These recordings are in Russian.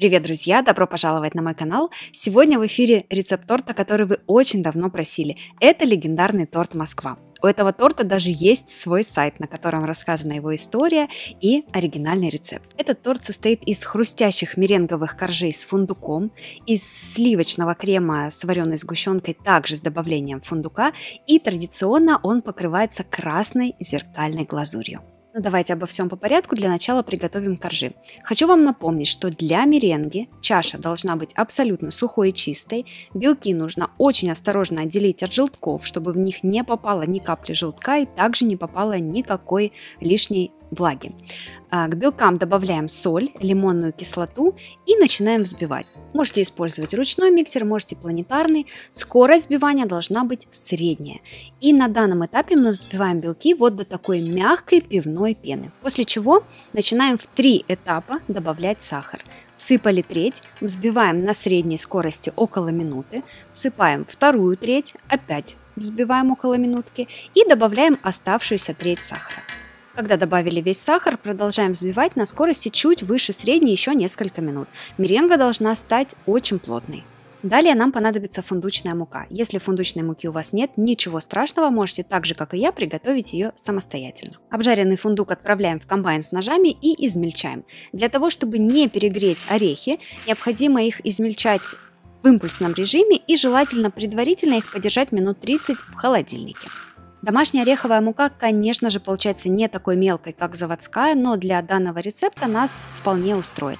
Привет, друзья! Добро пожаловать на мой канал! Сегодня в эфире рецепт торта, который вы очень давно просили. Это легендарный торт Москва. У этого торта даже есть свой сайт, на котором рассказана его история и оригинальный рецепт. Этот торт состоит из хрустящих меренговых коржей с фундуком, из сливочного крема с вареной сгущенкой, также с добавлением фундука, и традиционно он покрывается красной зеркальной глазурью. Ну давайте обо всем по порядку. Для начала приготовим коржи. Хочу вам напомнить, что для меренги чаша должна быть абсолютно сухой и чистой. Белки нужно очень осторожно отделить от желтков, чтобы в них не попало ни капли желтка и также не попало никакой лишней влаги. А, к белкам добавляем соль, лимонную кислоту и начинаем взбивать. Можете использовать ручной миксер, можете планетарный. Скорость взбивания должна быть средняя. И на данном этапе мы взбиваем белки вот до такой мягкой пивной пены. После чего начинаем в три этапа добавлять сахар. Всыпали треть, взбиваем на средней скорости около минуты, всыпаем вторую треть, опять взбиваем около минутки и добавляем оставшуюся треть сахара. Когда добавили весь сахар, продолжаем взбивать на скорости чуть выше средней еще несколько минут. Меренга должна стать очень плотной. Далее нам понадобится фундучная мука. Если фундучной муки у вас нет, ничего страшного, можете так же, как и я, приготовить ее самостоятельно. Обжаренный фундук отправляем в комбайн с ножами и измельчаем. Для того, чтобы не перегреть орехи, необходимо их измельчать в импульсном режиме и желательно предварительно их подержать минут 30 в холодильнике. Домашняя ореховая мука, конечно же, получается не такой мелкой, как заводская, но для данного рецепта нас вполне устроит.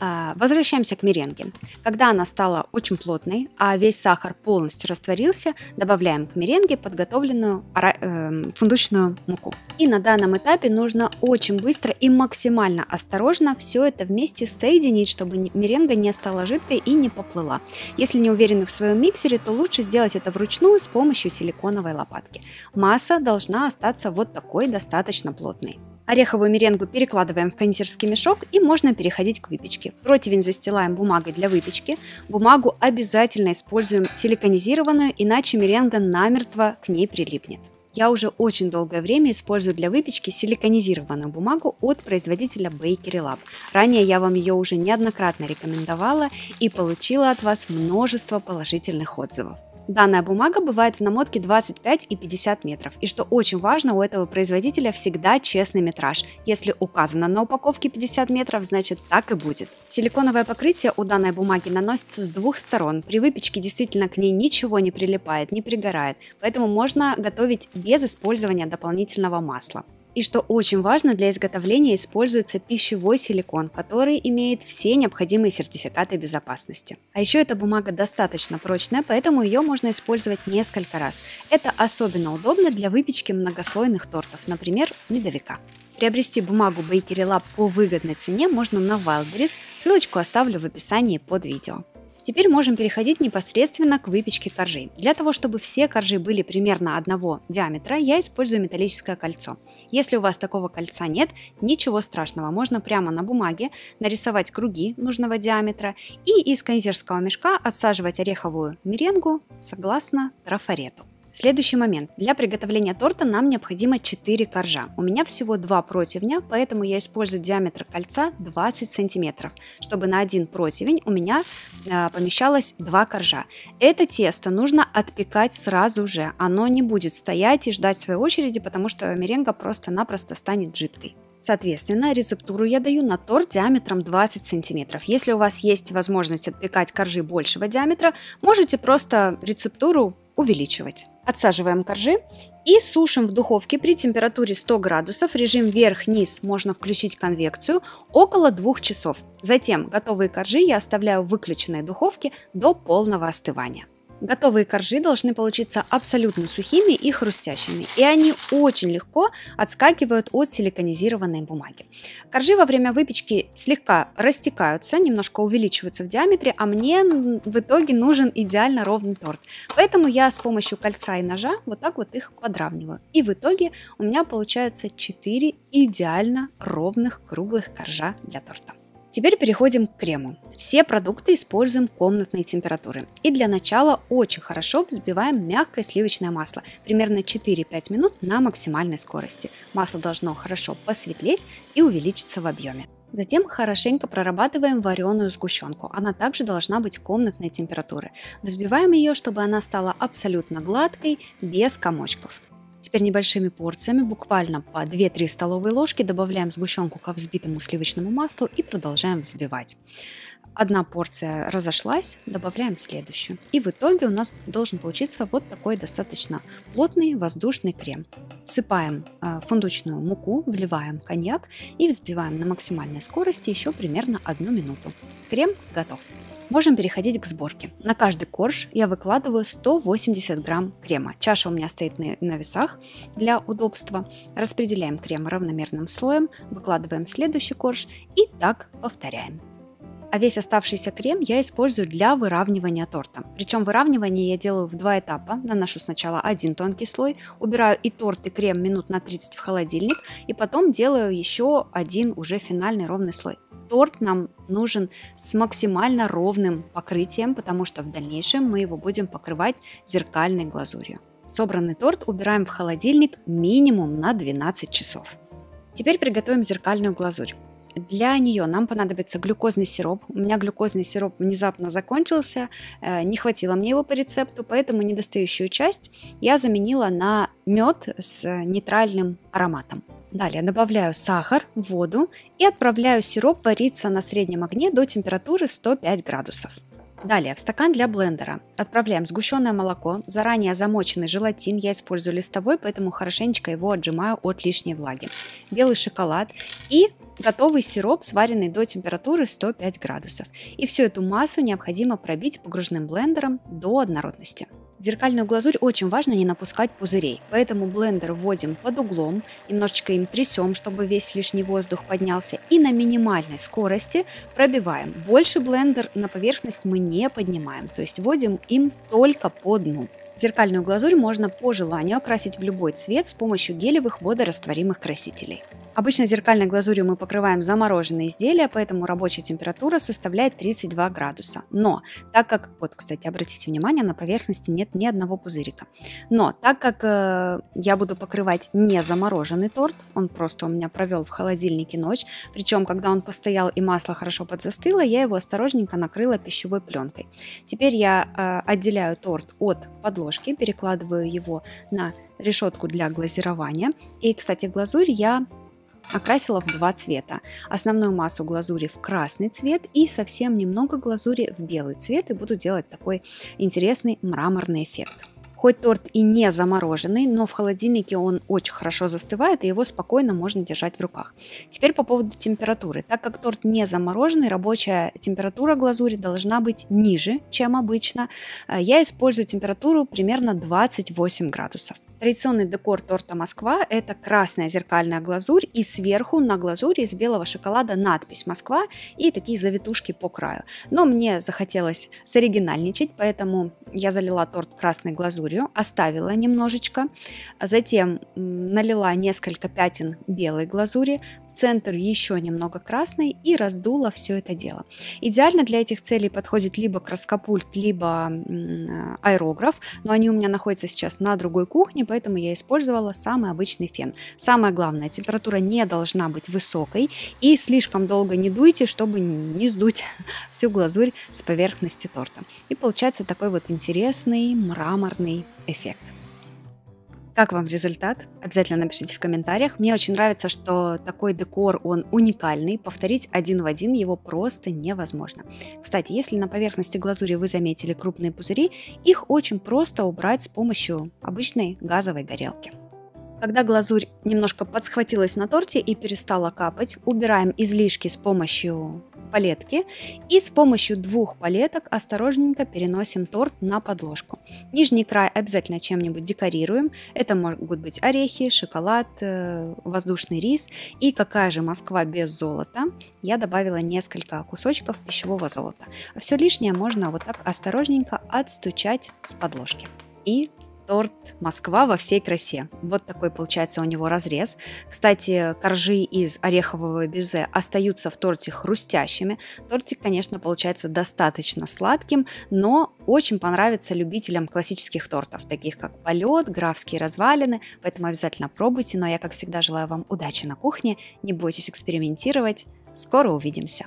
А, возвращаемся к меренге. Когда она стала очень плотной, а весь сахар полностью растворился, добавляем к меренге подготовленную э, фундучную муку. И на данном этапе нужно очень быстро и максимально осторожно все это вместе соединить, чтобы меренга не стала жидкой и не поплыла. Если не уверены в своем миксере, то лучше сделать это вручную с помощью силиконовой лопатки. Масса должна остаться вот такой достаточно плотной. Ореховую меренгу перекладываем в кондитерский мешок и можно переходить к выпечке. Противень застилаем бумагой для выпечки. Бумагу обязательно используем силиконизированную, иначе меренга намертво к ней прилипнет. Я уже очень долгое время использую для выпечки силиконизированную бумагу от производителя Bakery Lab. Ранее я вам ее уже неоднократно рекомендовала и получила от вас множество положительных отзывов. Данная бумага бывает в намотке 25 и 50 метров. И что очень важно, у этого производителя всегда честный метраж. Если указано на упаковке 50 метров, значит так и будет. Силиконовое покрытие у данной бумаги наносится с двух сторон. При выпечке действительно к ней ничего не прилипает, не пригорает. Поэтому можно готовить без использования дополнительного масла. И что очень важно, для изготовления используется пищевой силикон, который имеет все необходимые сертификаты безопасности. А еще эта бумага достаточно прочная, поэтому ее можно использовать несколько раз. Это особенно удобно для выпечки многослойных тортов, например, медовика. Приобрести бумагу Bakery Lab по выгодной цене можно на Wildberries, ссылочку оставлю в описании под видео. Теперь можем переходить непосредственно к выпечке коржей. Для того, чтобы все коржи были примерно одного диаметра, я использую металлическое кольцо. Если у вас такого кольца нет, ничего страшного, можно прямо на бумаге нарисовать круги нужного диаметра и из кондитерского мешка отсаживать ореховую меренгу согласно трафарету. Следующий момент. Для приготовления торта нам необходимо 4 коржа. У меня всего 2 противня, поэтому я использую диаметр кольца 20 сантиметров, чтобы на один противень у меня э, помещалось 2 коржа. Это тесто нужно отпекать сразу же. Оно не будет стоять и ждать своей очереди, потому что меренга просто-напросто станет жидкой. Соответственно, рецептуру я даю на торт диаметром 20 сантиметров. Если у вас есть возможность отпекать коржи большего диаметра, можете просто рецептуру увеличивать. Отсаживаем коржи и сушим в духовке при температуре 100 градусов, режим вверх-низ, можно включить конвекцию, около 2 часов. Затем готовые коржи я оставляю в выключенной духовке до полного остывания. Готовые коржи должны получиться абсолютно сухими и хрустящими, и они очень легко отскакивают от силиконизированной бумаги. Коржи во время выпечки слегка растекаются, немножко увеличиваются в диаметре, а мне в итоге нужен идеально ровный торт. Поэтому я с помощью кольца и ножа вот так вот их подравниваю. И в итоге у меня получается 4 идеально ровных круглых коржа для торта. Теперь переходим к крему. Все продукты используем комнатной температуры. И для начала очень хорошо взбиваем мягкое сливочное масло, примерно 4-5 минут на максимальной скорости. Масло должно хорошо посветлеть и увеличиться в объеме. Затем хорошенько прорабатываем вареную сгущенку. Она также должна быть комнатной температуры. Взбиваем ее, чтобы она стала абсолютно гладкой, без комочков. Теперь небольшими порциями, буквально по 2-3 столовые ложки, добавляем сгущенку ко взбитому сливочному маслу и продолжаем взбивать. Одна порция разошлась, добавляем следующую. И в итоге у нас должен получиться вот такой достаточно плотный воздушный крем. Всыпаем э, фундучную муку, вливаем коньяк и взбиваем на максимальной скорости еще примерно одну минуту. Крем готов. Можем переходить к сборке. На каждый корж я выкладываю 180 грамм крема. Чаша у меня стоит на, на весах для удобства. Распределяем крем равномерным слоем, выкладываем следующий корж и так повторяем а весь оставшийся крем я использую для выравнивания торта. Причем выравнивание я делаю в два этапа. Наношу сначала один тонкий слой, убираю и торт, и крем минут на 30 в холодильник, и потом делаю еще один уже финальный ровный слой. Торт нам нужен с максимально ровным покрытием, потому что в дальнейшем мы его будем покрывать зеркальной глазурью. Собранный торт убираем в холодильник минимум на 12 часов. Теперь приготовим зеркальную глазурь. Для нее нам понадобится глюкозный сироп. У меня глюкозный сироп внезапно закончился, э, не хватило мне его по рецепту, поэтому недостающую часть я заменила на мед с нейтральным ароматом. Далее добавляю сахар, воду и отправляю сироп вариться на среднем огне до температуры 105 градусов. Далее, в стакан для блендера отправляем сгущенное молоко, заранее замоченный желатин, я использую листовой, поэтому хорошенечко его отжимаю от лишней влаги, белый шоколад и готовый сироп, сваренный до температуры 105 градусов. И всю эту массу необходимо пробить погружным блендером до однородности. В зеркальную глазурь очень важно не напускать пузырей, поэтому блендер вводим под углом, немножечко им трясем, чтобы весь лишний воздух поднялся, и на минимальной скорости пробиваем. Больше блендер на поверхность мы не поднимаем, то есть вводим им только по дну. Зеркальную глазурь можно по желанию окрасить в любой цвет с помощью гелевых водорастворимых красителей. Обычно зеркальной глазурью мы покрываем замороженные изделия, поэтому рабочая температура составляет 32 градуса. Но, так как, вот, кстати, обратите внимание, на поверхности нет ни одного пузырика. Но, так как э, я буду покрывать не замороженный торт, он просто у меня провел в холодильнике ночь, причем, когда он постоял и масло хорошо подзастыло, я его осторожненько накрыла пищевой пленкой. Теперь я э, отделяю торт от подложки, перекладываю его на решетку для глазирования. И, кстати, глазурь я Окрасила в два цвета. Основную массу глазури в красный цвет и совсем немного глазури в белый цвет и буду делать такой интересный мраморный эффект. Хоть торт и не замороженный, но в холодильнике он очень хорошо застывает, и его спокойно можно держать в руках. Теперь по поводу температуры. Так как торт не замороженный, рабочая температура глазури должна быть ниже, чем обычно. Э, я использую температуру примерно 28 градусов. Традиционный декор торта Москва – это красная зеркальная глазурь и сверху на глазури из белого шоколада надпись «Москва» и такие завитушки по краю. Но мне захотелось соригинальничать, поэтому я залила торт красной глазурью, оставила немножечко, затем налила несколько пятен белой глазури, центр еще немного красной и раздула все это дело. Идеально для этих целей подходит либо краскопульт, либо аэрограф, но они у меня находятся сейчас на другой кухне, поэтому я использовала самый обычный фен. Самое главное, температура не должна быть высокой и слишком долго не дуйте, чтобы не сдуть всю глазурь с поверхности торта. И получается такой вот интересный мраморный эффект. Как вам результат? Обязательно напишите в комментариях. Мне очень нравится, что такой декор, он уникальный. Повторить один в один его просто невозможно. Кстати, если на поверхности глазури вы заметили крупные пузыри, их очень просто убрать с помощью обычной газовой горелки. Когда глазурь немножко подсхватилась на торте и перестала капать, убираем излишки с помощью палетки и с помощью двух палеток осторожненько переносим торт на подложку. Нижний край обязательно чем-нибудь декорируем. Это могут быть орехи, шоколад, э, воздушный рис и какая же Москва без золота. Я добавила несколько кусочков пищевого золота. Все лишнее можно вот так осторожненько отстучать с подложки. И торт Москва во всей красе. Вот такой получается у него разрез. Кстати, коржи из орехового безе остаются в торте хрустящими. Тортик, конечно, получается достаточно сладким, но очень понравится любителям классических тортов, таких как полет, графские развалины, поэтому обязательно пробуйте. Но я, как всегда, желаю вам удачи на кухне, не бойтесь экспериментировать. Скоро увидимся!